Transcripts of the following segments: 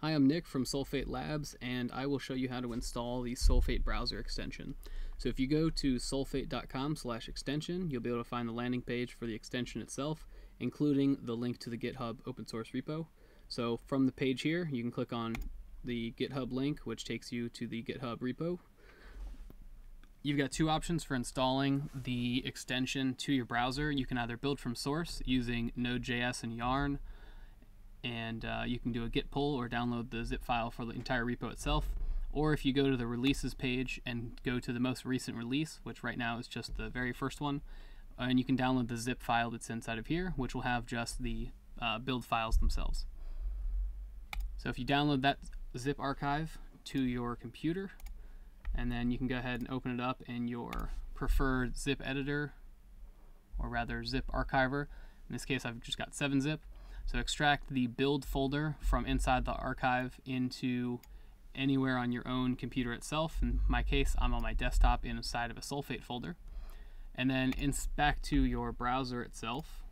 Hi, I'm Nick from Solfate Labs, and I will show you how to install the Solfate browser extension. So if you go to solfate.com slash extension, you'll be able to find the landing page for the extension itself, including the link to the GitHub open source repo. So from the page here, you can click on the GitHub link, which takes you to the GitHub repo. You've got two options for installing the extension to your browser. You can either build from source using Node.js and Yarn, and uh, you can do a git pull or download the zip file for the entire repo itself. Or if you go to the releases page and go to the most recent release, which right now is just the very first one, and you can download the zip file that's inside of here, which will have just the uh, build files themselves. So if you download that zip archive to your computer, and then you can go ahead and open it up in your preferred zip editor, or rather zip archiver. In this case, I've just got 7-zip. So extract the build folder from inside the archive into anywhere on your own computer itself. In my case, I'm on my desktop inside of a solfate folder. And then back to your browser itself.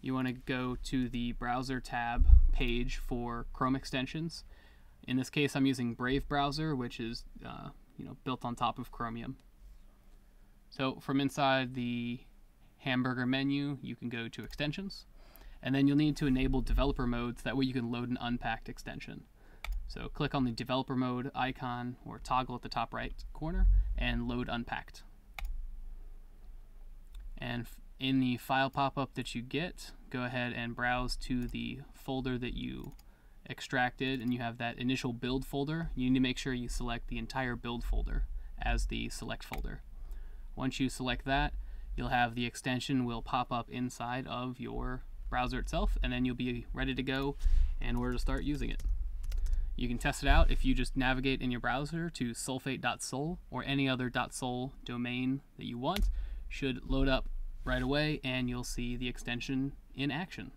You want to go to the browser tab page for Chrome extensions. In this case, I'm using Brave browser, which is uh, you know built on top of Chromium. So from inside the hamburger menu, you can go to extensions and then you'll need to enable developer modes. That way you can load an unpacked extension. So click on the developer mode icon or toggle at the top right corner and load unpacked. And in the file pop-up that you get, go ahead and browse to the folder that you extracted and you have that initial build folder. You need to make sure you select the entire build folder as the select folder. Once you select that, you'll have the extension will pop up inside of your browser itself, and then you'll be ready to go in order to start using it. You can test it out if you just navigate in your browser to solfate.sol or any other .sol domain that you want. Should load up right away and you'll see the extension in action.